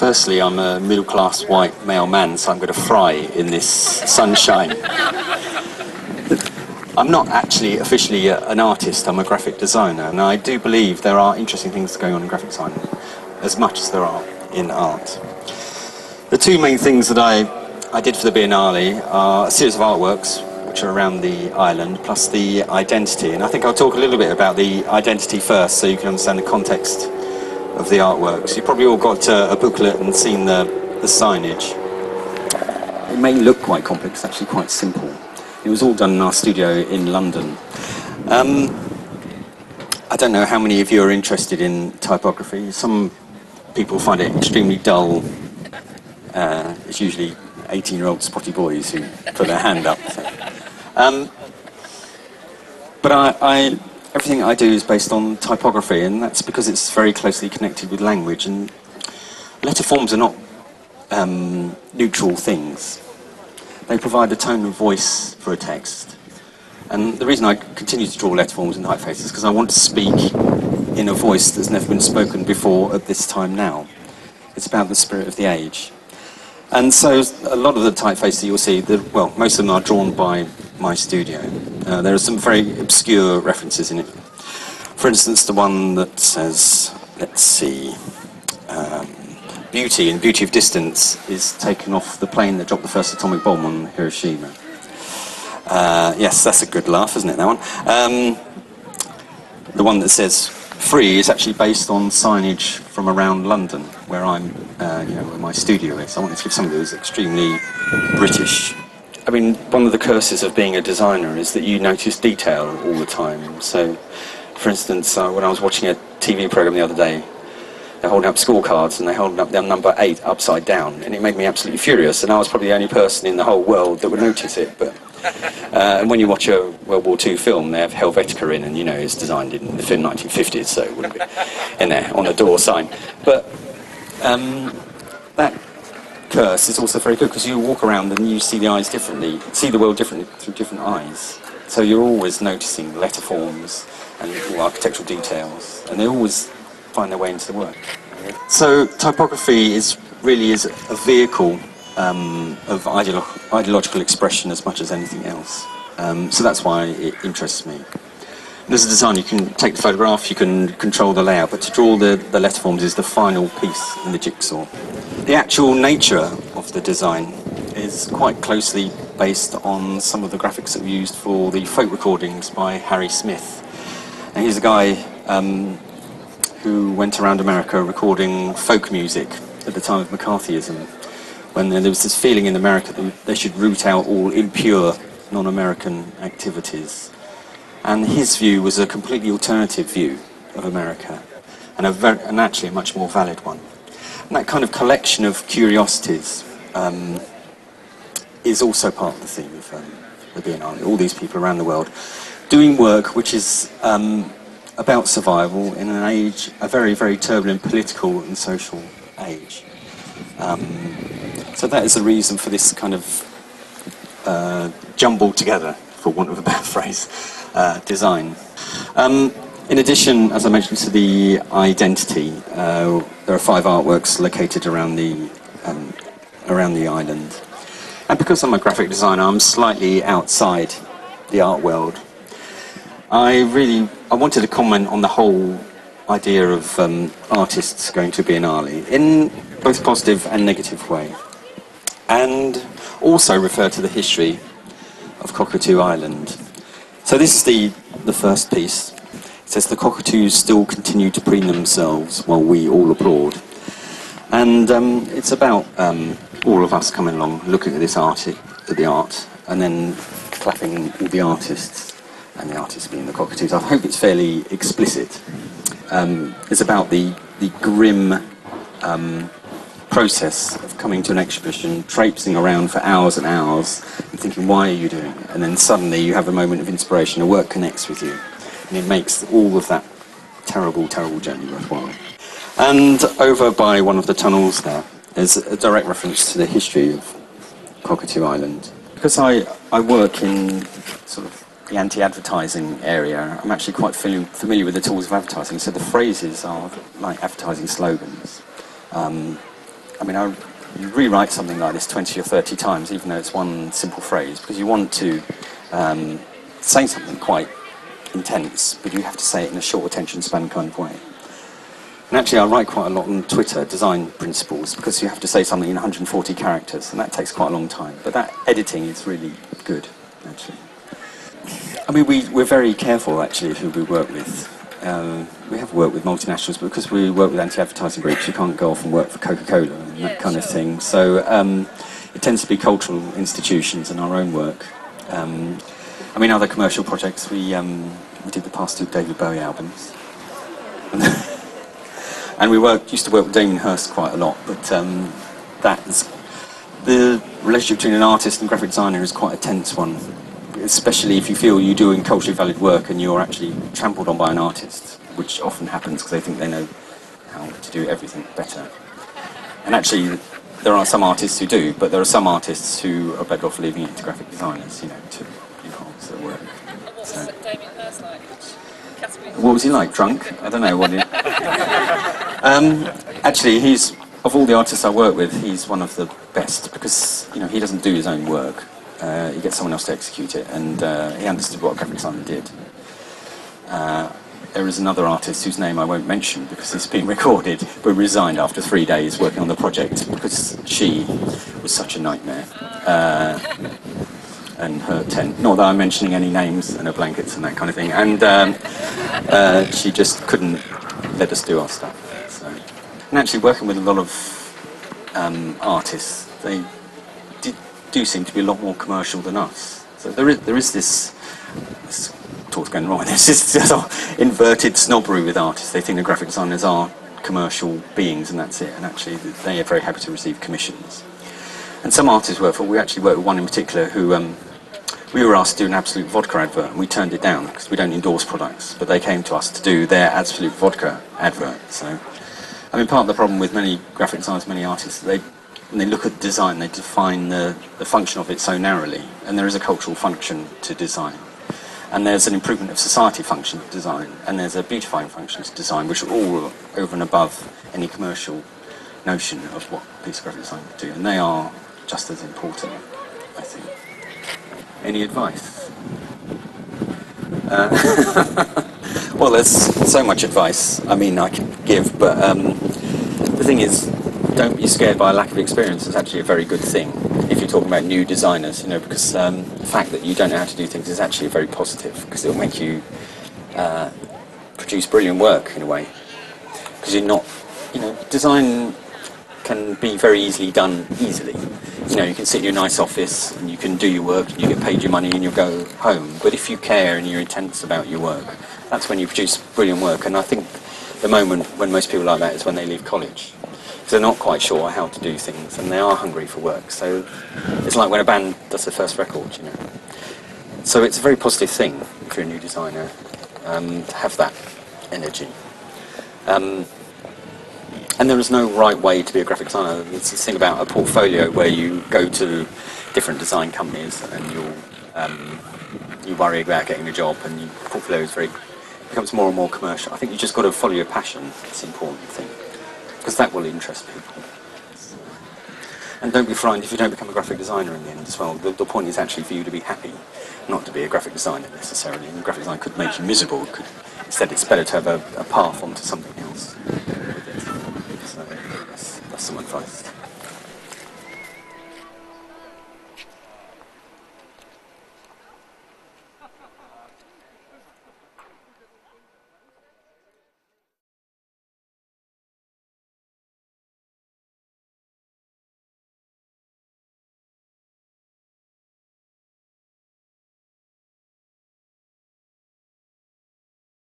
Firstly, I'm a middle class white male man, so I'm going to fry in this sunshine. I'm not actually officially an artist, I'm a graphic designer, and I do believe there are interesting things going on in graphic design as much as there are in art. The two main things that I, I did for the Biennale are a series of artworks which are around the island, plus the identity. And I think I'll talk a little bit about the identity first so you can understand the context of the artworks. You've probably all got uh, a booklet and seen the, the signage. It may look quite complex, it's actually quite simple. It was all done in our studio in London. Um, I don't know how many of you are interested in typography. Some people find it extremely dull. Uh, it's usually 18-year-old spotty boys who put their hand up. So. Um, but I, I, everything I do is based on typography, and that's because it's very closely connected with language. And letter forms are not um, neutral things. They provide a tone of voice for a text. And the reason I continue to draw letter forms and typefaces is because I want to speak in a voice that's never been spoken before at this time now. It's about the spirit of the age. And so a lot of the typefaces you'll see, well, most of them are drawn by my studio. Uh, there are some very obscure references in it. For instance, the one that says, let's see, um, Beauty and Beauty of Distance is taken off the plane that dropped the first atomic bomb on Hiroshima. Uh, yes, that's a good laugh, isn't it, that one? Um, the one that says free is actually based on signage from around London, where I'm, uh, you know, where my studio is. I wanted to give something that was extremely British. I mean, one of the curses of being a designer is that you notice detail all the time. So, for instance, uh, when I was watching a TV program the other day, they're holding up scorecards and they're holding up their number eight upside down, and it made me absolutely furious. And I was probably the only person in the whole world that would notice it, but uh, and when you watch a World War II film, they have Helvetica in, and you know it's designed in the 1950s, so it wouldn't be in there on a door sign. But um, that curse is also very good because you walk around and you see the eyes differently, see the world differently through different eyes. So you're always noticing letter forms and architectural details, and they always find their way into the work. So typography is really is a vehicle um, of ideolo ideological expression as much as anything else. Um, so that's why it interests me. And as a designer, you can take the photograph, you can control the layout, but to draw the, the letter forms is the final piece in the jigsaw. The actual nature of the design is quite closely based on some of the graphics that we used for the folk recordings by Harry Smith. And he's a guy um, who went around America recording folk music at the time of McCarthyism when there was this feeling in America that they should root out all impure non-American activities. And his view was a completely alternative view of America, and, a very, and actually a much more valid one. That kind of collection of curiosities um, is also part of the theme of um, the Biennale. All these people around the world doing work which is um, about survival in an age, a very, very turbulent political and social age. Um, so that is the reason for this kind of uh, jumbled together, for want of a better phrase, uh, design. In addition, as I mentioned to the identity, uh, there are five artworks located around the um, around the island. And because I'm a graphic designer, I'm slightly outside the art world. I really I wanted to comment on the whole idea of um, artists going to Biennale in both positive and negative way and also refer to the history of Cockatoo Island. So this is the, the first piece. Says the cockatoos still continue to preen themselves while we all applaud. And um, it's about um, all of us coming along, looking at this art, at the art, and then clapping the artists, and the artists being the cockatoos. I hope it's fairly explicit. Um, it's about the, the grim um, process of coming to an exhibition, traipsing around for hours and hours, and thinking, why are you doing it? And then suddenly you have a moment of inspiration, a work connects with you, and it makes all of that terrible, terrible journey worthwhile. And over by one of the tunnels there, there's a direct reference to the history of Cockatoo Island. Because I, I work in sort of the anti-advertising area, I'm actually quite familiar with the tools of advertising, so the phrases are like advertising slogans. Um, I mean, I you rewrite something like this 20 or 30 times, even though it's one simple phrase, because you want to um, say something quite intense, but you have to say it in a short attention span kind of way. And actually, I write quite a lot on Twitter, design principles, because you have to say something in 140 characters, and that takes quite a long time. But that editing is really good, actually. I mean, we, we're very careful, actually, who we work with. Um, we have worked with multinationals, but because we work with anti-advertising groups, you can't go off and work for Coca-Cola and that kind of thing. So um, it tends to be cultural institutions and our own work. Um, I mean, other commercial projects, we, um, we did the past two David Bowie albums. and we worked, used to work with Damien Hirst quite a lot, but um, that's, the relationship between an artist and graphic designer is quite a tense one, especially if you feel you're doing culturally valid work and you're actually trampled on by an artist, which often happens because they think they know how to do everything better. And actually, there are some artists who do, but there are some artists who are better off leaving it to graphic designers, you know, to enhance their work. So. What was he like? Drunk? I don't know. What he... um, actually, he's of all the artists I work with, he's one of the best because you know he doesn't do his own work. Uh, he gets someone else to execute it, and uh, he understood what graphic designer did. Uh, there is another artist whose name I won't mention because it's been recorded, but resigned after three days working on the project because she was such a nightmare. Uh, and her tent. Not that I'm mentioning any names and her blankets and that kind of thing. And um, uh, she just couldn't let us do our stuff. So. And actually, working with a lot of um, artists, they did, do seem to be a lot more commercial than us. So there is there is this. this talk's going wrong. There's this, this inverted snobbery with artists. They think the graphic designers are commercial beings and that's it. And actually, they are very happy to receive commissions. And some artists work for. We actually work with one in particular who. Um, we were asked to do an Absolut Vodka advert and we turned it down because we don't endorse products. But they came to us to do their Absolut Vodka advert so. I mean part of the problem with many graphic designers many artists they when they look at design they define the, the function of it so narrowly and there is a cultural function to design. And there's an improvement of society function to design and there's a beautifying function to design which are all over and above any commercial notion of what piece of graphic design would do and they are just as important I think any advice? Uh, well, there's so much advice. I mean, I can give, but um, the thing is, don't be scared by a lack of experience. It's actually a very good thing if you're talking about new designers, you know, because um, the fact that you don't know how to do things is actually very positive because it'll make you uh, produce brilliant work in a way. Because you're not, you know, design can be very easily done easily you know, you can sit in your nice office and you can do your work and you get paid your money and you'll go home. But if you care and you're intense about your work, that's when you produce brilliant work. And I think the moment when most people like that is when they leave college. Because they're not quite sure how to do things and they are hungry for work. So it's like when a band does their first record, you know. So it's a very positive thing if you're a new designer um, to have that energy. Um, and there is no right way to be a graphic designer. It's this thing about a portfolio where you go to different design companies and you um, you worry about getting a job, and your portfolio is very becomes more and more commercial. I think you just got to follow your passion. It's an important thing because that will interest people. And don't be frightened if you don't become a graphic designer in the end as well. The, the point is actually for you to be happy, not to be a graphic designer necessarily. And graphic design could make you miserable. Could, instead, it's better to have a, a path onto something else have some advice.